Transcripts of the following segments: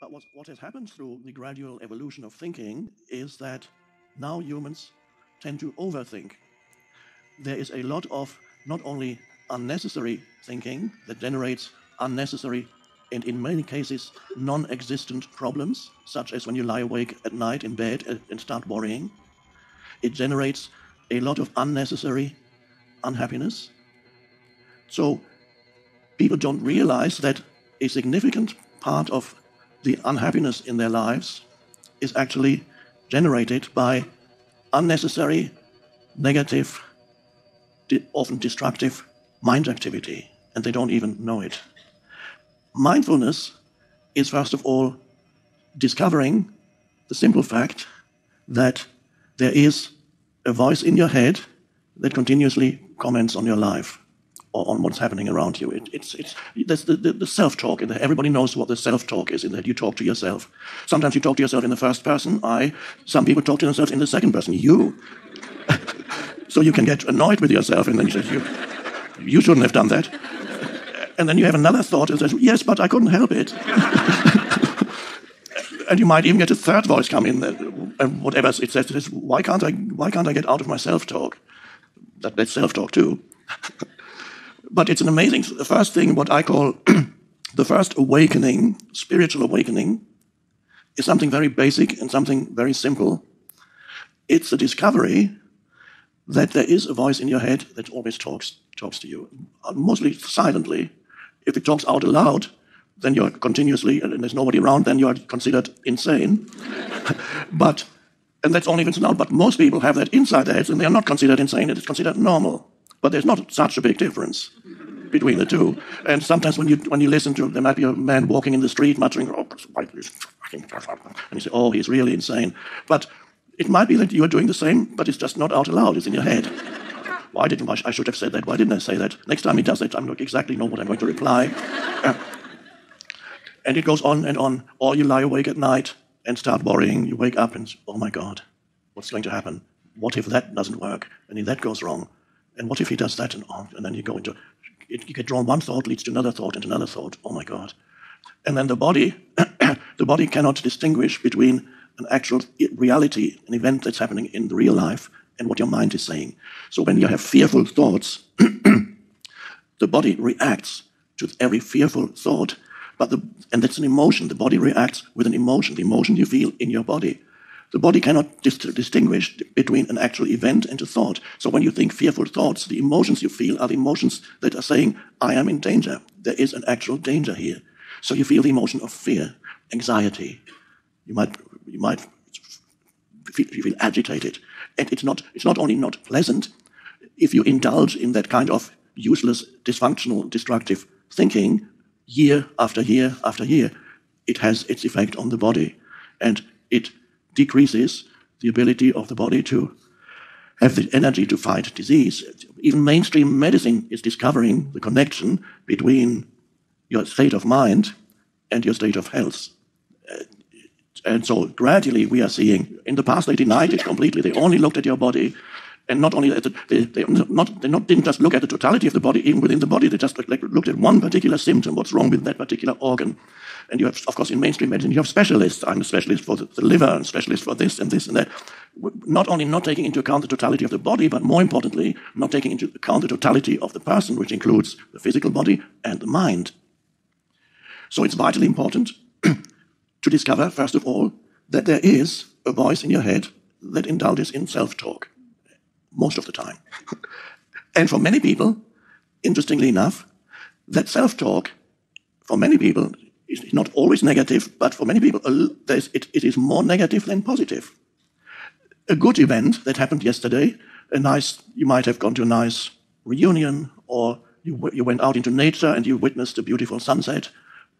But what, what has happened through the gradual evolution of thinking is that now humans tend to overthink. There is a lot of not only unnecessary thinking that generates unnecessary and in many cases non-existent problems, such as when you lie awake at night in bed and start worrying. It generates a lot of unnecessary unhappiness. So people don't realize that a significant part of the unhappiness in their lives is actually generated by unnecessary, negative, often destructive mind activity, and they don't even know it. Mindfulness is, first of all, discovering the simple fact that there is a voice in your head that continuously comments on your life on what's happening around you. It, it's, it's, there's the, the, the self-talk in there. Everybody knows what the self-talk is in that you talk to yourself. Sometimes you talk to yourself in the first person, I. Some people talk to themselves in the second person, you. so you can get annoyed with yourself and then you say, you, you shouldn't have done that. And then you have another thought and says, yes, but I couldn't help it. and you might even get a third voice come in, and whatever it says, it says why, can't I, why can't I get out of my self-talk? That, that's self-talk too. But it's an amazing, the first thing, what I call the first awakening, spiritual awakening, is something very basic and something very simple. It's the discovery that there is a voice in your head that always talks, talks to you, uh, mostly silently. If it talks out aloud, then you're continuously, and there's nobody around, then you are considered insane. but, and that's only if it's loud, but most people have that inside their heads and they are not considered insane, it is considered normal. But there's not such a big difference between the two. And sometimes when you when you listen to them, there might be a man walking in the street muttering, "Oh, and you say, "Oh, he's really insane." But it might be that you are doing the same, but it's just not out loud. It's in your head. Why didn't I should have said that? Why didn't I say that? Next time he does it, I'm not exactly know what I'm going to reply. Uh, and it goes on and on. Or you lie awake at night and start worrying. You wake up and, oh my God, what's going to happen? What if that doesn't work? And if that goes wrong? And what if he does that? And, oh, and then you go into, you get drawn one thought leads to another thought and another thought. Oh my God. And then the body, the body cannot distinguish between an actual reality, an event that's happening in the real life, and what your mind is saying. So when you have fearful thoughts, the body reacts to every fearful thought, but the, and that's an emotion. The body reacts with an emotion, the emotion you feel in your body. The body cannot dis distinguish between an actual event and a thought. So when you think fearful thoughts, the emotions you feel are the emotions that are saying, I am in danger. There is an actual danger here. So you feel the emotion of fear, anxiety. You might, you might feel, you feel agitated. And it's not, it's not only not pleasant, if you indulge in that kind of useless, dysfunctional, destructive thinking year after year after year, it has its effect on the body. And it decreases the ability of the body to have the energy to fight disease. Even mainstream medicine is discovering the connection between your state of mind and your state of health. And so gradually we are seeing, in the past they denied it completely. They only looked at your body and not only at the, they, they, not, they not, didn't just look at the totality of the body, even within the body, they just like, looked at one particular symptom, what's wrong with that particular organ. And you have, of course, in mainstream medicine, you have specialists. I'm a specialist for the, the liver, and specialist for this and this and that. Not only not taking into account the totality of the body, but more importantly, not taking into account the totality of the person, which includes the physical body and the mind. So it's vitally important to discover, first of all, that there is a voice in your head that indulges in self-talk most of the time. and for many people, interestingly enough, that self-talk, for many people, is not always negative, but for many people, it, it is more negative than positive. A good event that happened yesterday, a nice, you might have gone to a nice reunion, or you, you went out into nature and you witnessed a beautiful sunset.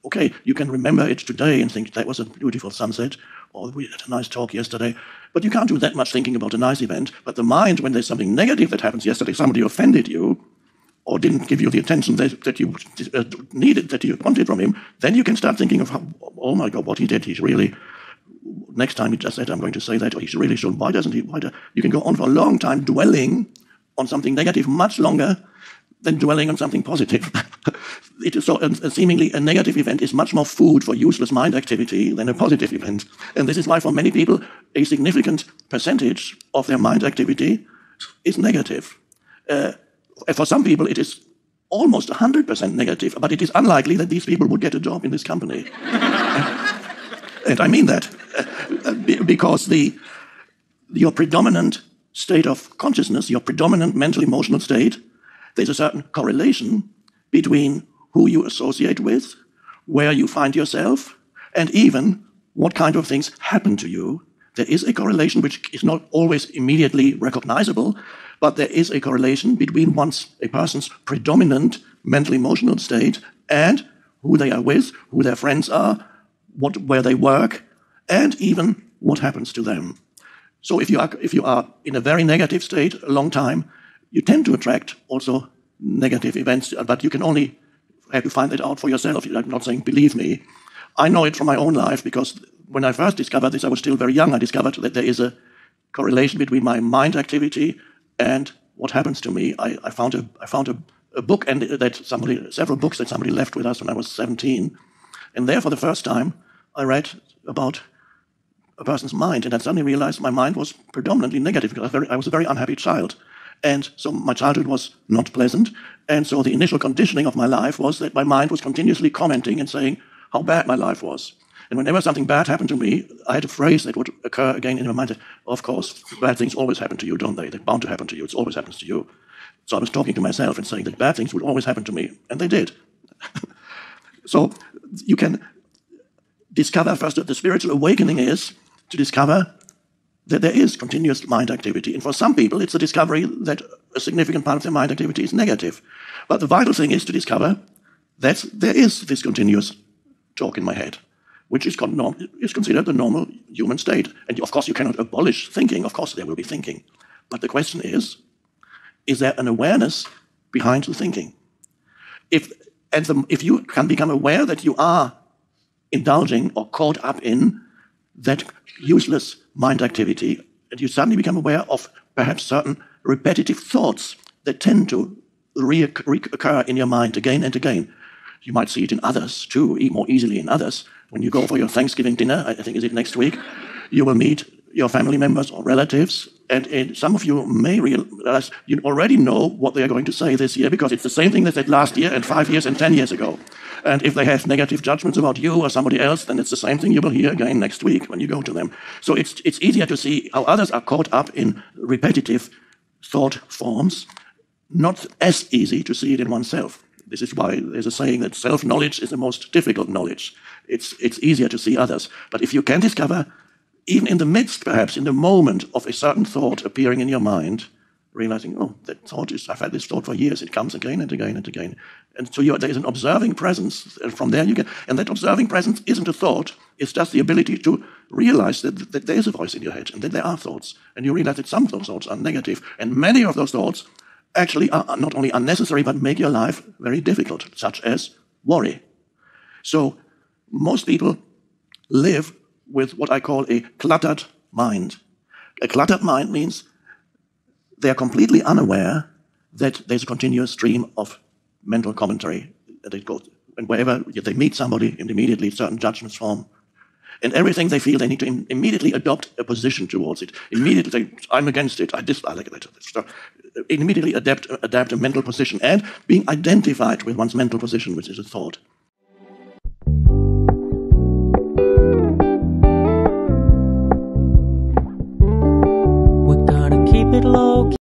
Okay, you can remember it today and think that was a beautiful sunset, or we had a nice talk yesterday. But you can't do that much thinking about a nice event. But the mind, when there's something negative that happens yesterday, somebody offended you, or didn't give you the attention that, that you uh, needed, that you wanted from him, then you can start thinking of, how, oh my God, what he did, he's really, next time he just said, I'm going to say that, or he's really should, why doesn't he, why do, you can go on for a long time dwelling on something negative, much longer than dwelling on something positive. it is so uh, seemingly a negative event is much more food for useless mind activity than a positive event. And this is why for many people, a significant percentage of their mind activity is negative. Uh, for some people, it is almost 100% negative, but it is unlikely that these people would get a job in this company. and I mean that uh, because the, your predominant state of consciousness, your predominant mental emotional state, there's a certain correlation between who you associate with, where you find yourself, and even what kind of things happen to you. There is a correlation which is not always immediately recognizable, but there is a correlation between one's, a person's predominant mental emotional state and who they are with, who their friends are, what, where they work, and even what happens to them. So if you are, if you are in a very negative state a long time, you tend to attract also negative events, but you can only have to find that out for yourself. I'm not saying believe me. I know it from my own life because when I first discovered this, I was still very young. I discovered that there is a correlation between my mind activity and what happens to me. I, I found a, I found a, a book and that somebody, several books that somebody left with us when I was 17. And there, for the first time, I read about a person's mind, and I suddenly realized my mind was predominantly negative because I was, very, I was a very unhappy child. And so my childhood was not pleasant. And so the initial conditioning of my life was that my mind was continuously commenting and saying how bad my life was. And whenever something bad happened to me, I had a phrase that would occur again in my mind. Of course, bad things always happen to you, don't they? They're bound to happen to you. It always happens to you. So I was talking to myself and saying that bad things would always happen to me. And they did. so you can discover first that the spiritual awakening is to discover that there is continuous mind activity. And for some people, it's a discovery that a significant part of their mind activity is negative. But the vital thing is to discover that there is this continuous talk in my head, which is, con- is considered the normal human state. And of course, you cannot abolish thinking. Of course, there will be thinking. But the question is, is there an awareness behind the thinking? If, and the, if you can become aware that you are indulging or caught up in that useless mind activity, and you suddenly become aware of perhaps certain repetitive thoughts that tend to reoccur in your mind again and again. You might see it in others too, more easily in others. When you go for your Thanksgiving dinner, I think is it next week, you will meet your family members or relatives, and, and some of you may realize you already know what they are going to say this year because it's the same thing they said last year and five years and ten years ago. And if they have negative judgments about you or somebody else, then it's the same thing you will hear again next week when you go to them. So it's, it's easier to see how others are caught up in repetitive thought forms, not as easy to see it in oneself. This is why there's a saying that self knowledge is the most difficult knowledge. It's, it's easier to see others. But if you can discover, even in the midst, perhaps, in the moment of a certain thought appearing in your mind, realizing, oh, that thought is, I've had this thought for years. It comes again and again and again. And so there is an observing presence. And from there you get, and that observing presence isn't a thought. It's just the ability to realize that, that there is a voice in your head and that there are thoughts. And you realize that some of those thoughts are negative, And many of those thoughts actually are not only unnecessary, but make your life very difficult, such as worry. So most people live with what I call a cluttered mind. A cluttered mind means they are completely unaware that there's a continuous stream of mental commentary that goes. And wherever they meet somebody, immediately certain judgments form. And everything they feel, they need to immediately adopt a position towards it. Immediately say, I'm against it, I dislike it. Immediately adapt, adapt a mental position and being identified with one's mental position, which is a thought. We're